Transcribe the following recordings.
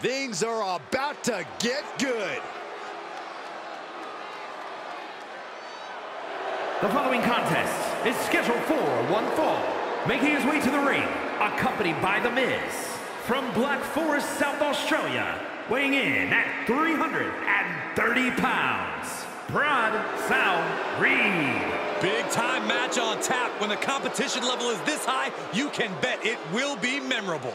Things are about to get good. The following contest is scheduled for one fall. Making his way to the ring, accompanied by The Miz. From Black Forest, South Australia, weighing in at 330 pounds, Brad Sal Reed. Big time match on tap. When the competition level is this high, you can bet it will be memorable.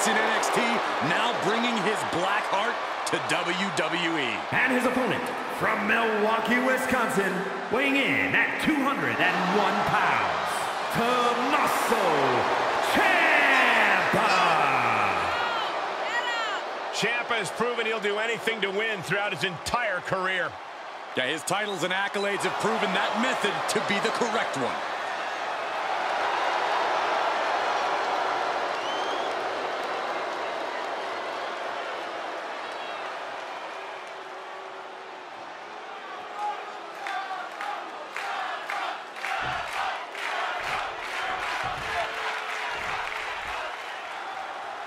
all-time in NXT, now bringing his black heart to WWE. And his opponent from Milwaukee, Wisconsin, weighing in at 201 pounds, Tommaso Ciampa. Ciampa has proven he'll do anything to win throughout his entire career. Yeah, his titles and accolades have proven that method to be the correct one.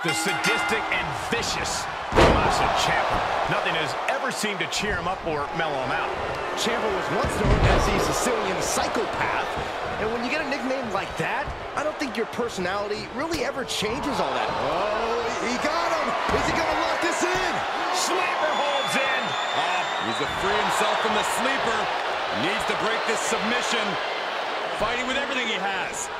The sadistic and vicious Tommaso Ciampa. Nothing has ever seemed to cheer him up or mellow him out. Ciampa was once known as the Sicilian psychopath. And when you get a nickname like that, I don't think your personality really ever changes all that. Oh, he got him. Is he to lock this in? Sleeper holds in. Oh, he's to free himself from the sleeper. Needs to break this submission. Fighting with everything he has.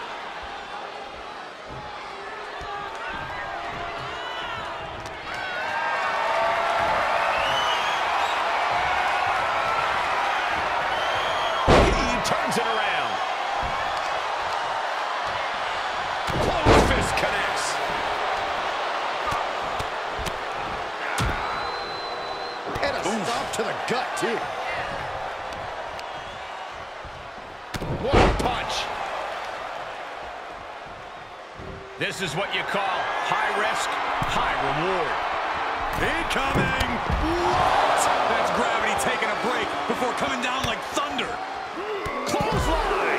Turns it around. Close fist connects. And a stop to the gut, too. What a punch. This is what you call high risk, high reward. Incoming! What? That's gravity taking a break before coming down like thunder.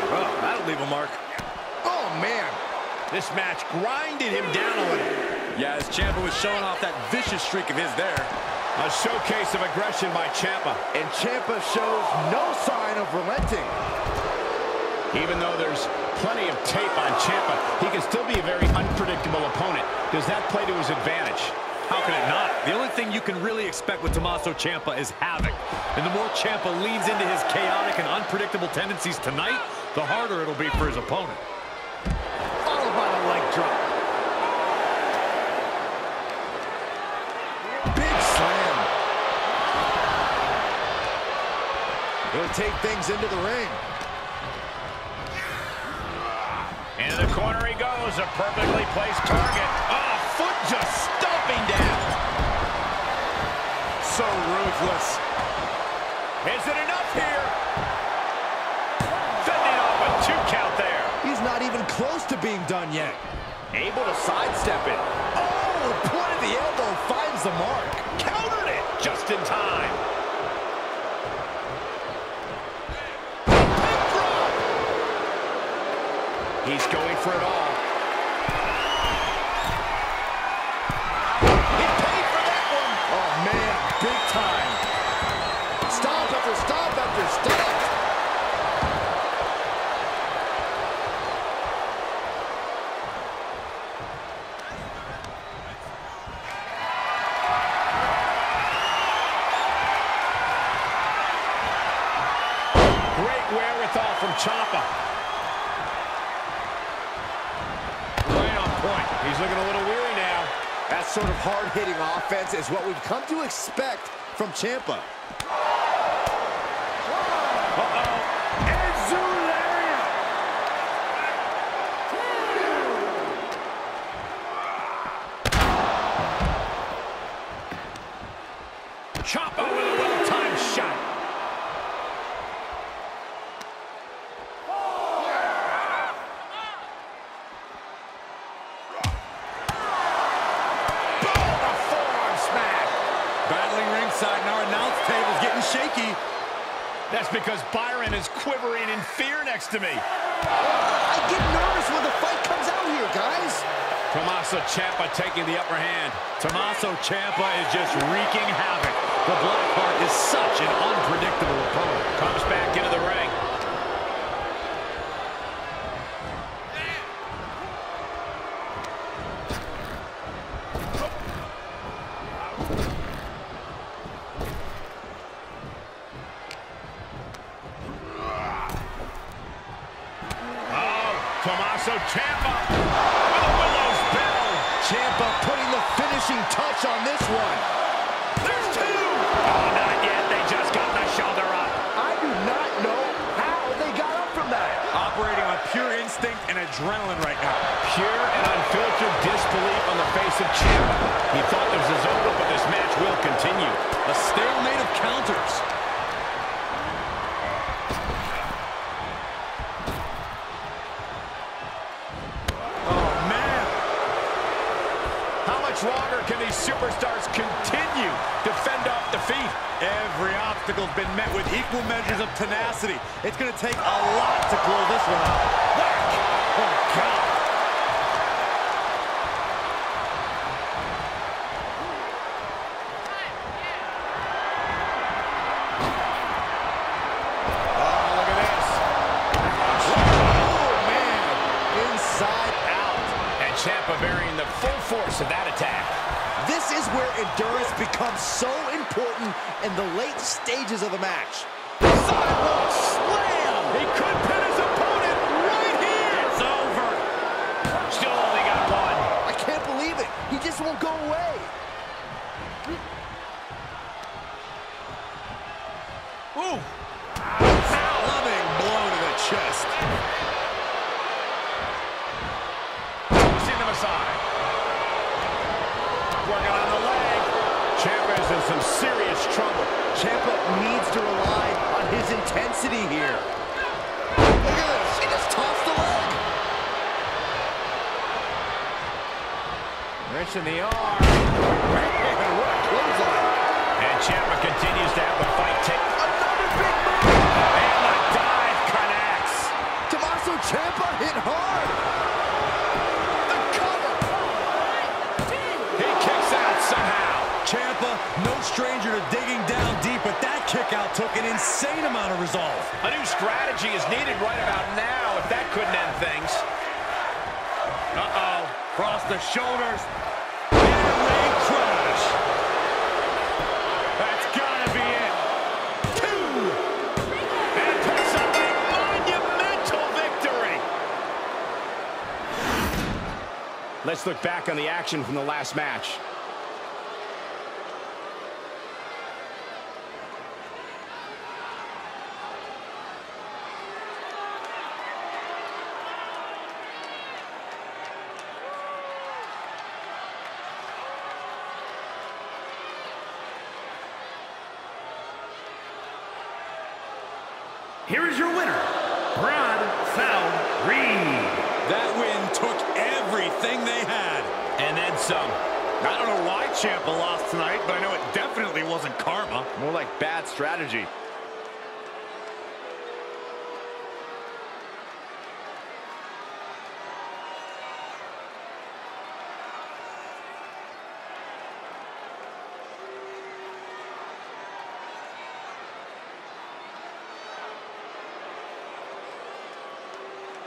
Clothesline. Oh, that'll leave a mark. Oh, man. This match grinded him down a little. Yeah, as Ciampa was showing off that vicious streak of his there. A showcase of aggression by Ciampa. And Ciampa shows no sign of relenting. Even though there's plenty of tape on Ciampa, he can still be a very unpredictable opponent. Does that play to his advantage? How can it not? The only thing you can really expect with Tommaso Ciampa is havoc. And the more Ciampa leans into his chaotic and unpredictable tendencies tonight, the harder it'll be for his opponent. Followed by the leg drop. Big slam. He'll take things into the ring. Into the corner he goes, a perfectly placed target. Oh, foot just stomping down. So ruthless. Is it enough even close to being done yet. Able to sidestep it. Oh, point of the elbow finds the mark. Countered it just in time. He's going for it all. He paid for that one. Oh, man, big time. Stop after stop after stop. Ciampa. Right on point. He's looking a little weary now. That sort of hard-hitting offense is what we've come to expect from Ciampa. Uh -oh. That's because Byron is quivering in fear next to me. I get nervous when the fight comes out here, guys. Tommaso Ciampa taking the upper hand. Tommaso Ciampa is just wreaking havoc. The Blackheart is such an unpredictable opponent. Comes back into the ring. Oh, Tommaso Ciampa with a Willow's Bell. Ciampa putting the finishing touch on this one. There's two. Oh, not yet. They just got the shoulder up. I do not know how they got up from that. Operating on pure instinct and adrenaline right now. Pure and unfiltered disbelief on the face of Ciampa. He thought this was over, but this match will continue. A stalemate of counters. Superstars continue to fend off defeat? Every obstacle's been met with equal measures of tenacity. It's going to take a lot to close this one out. Whack! Oh, God. Oh. Oh, man. Inside out. And Ciampa varying the full force of that attack. This is where endurance becomes so important in the late stages of the match. Sidewalk slam! He could pin his opponent right here! It's over. Still only got one. I can't believe it. He just won't go away. Needs to rely on his intensity here. Look at this. He just tossed the leg. Wrench in the arm. Man, what a clothesline. And Ciampa continues to have the fight take. Another big move. And the dive connects. Tommaso Ciampa hit hard. The cover. He kicks out somehow. Ciampa, no stranger to digging down deep, but that kick out took an insane amount of resolve. A new strategy is needed right about now if that couldn't end things. Uh-oh. Cross the shoulders. And leg crash. That's gotta be it. Two. And picks up a monumental victory. Let's look back on the action from the last match. Here is your winner, Brad Bronson Reed. That win took everything they had. And then some. Um, I don't know why Ciampa lost tonight, but I know it definitely wasn't karma. More like bad strategy.